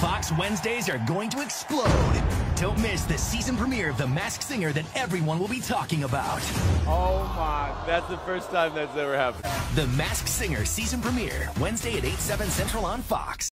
Fox Wednesdays are going to explode. Don't miss the season premiere of The Masked Singer that everyone will be talking about. Oh my, that's the first time that's ever happened. The Masked Singer season premiere, Wednesday at 8, 7 Central on Fox.